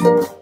Música